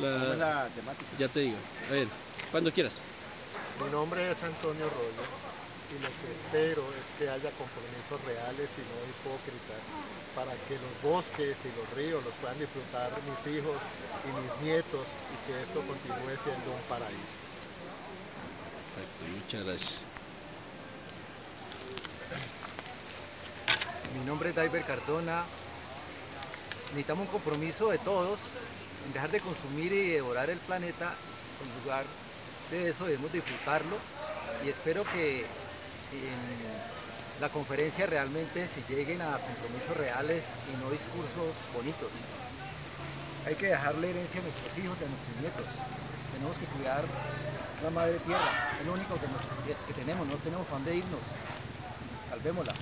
La- es la temática? Ya te digo. A ver, cuando quieras. Mi nombre es Antonio Rollo y lo que espero es que haya compromisos reales y no hipócritas para que los bosques y los ríos los puedan disfrutar mis hijos y mis nietos y que esto continúe siendo un paraíso. Perfecto, muchas gracias. Mi nombre es Daiber Cardona. Necesitamos un compromiso de todos dejar de consumir y devorar el planeta. En lugar de eso debemos disfrutarlo y espero que en la conferencia realmente se lleguen a compromisos reales y no discursos bonitos. Hay que dejarle herencia a nuestros hijos y a nuestros nietos. Tenemos que cuidar la madre tierra. Es lo único que, que tenemos, no tenemos para dónde irnos. Salvémosla.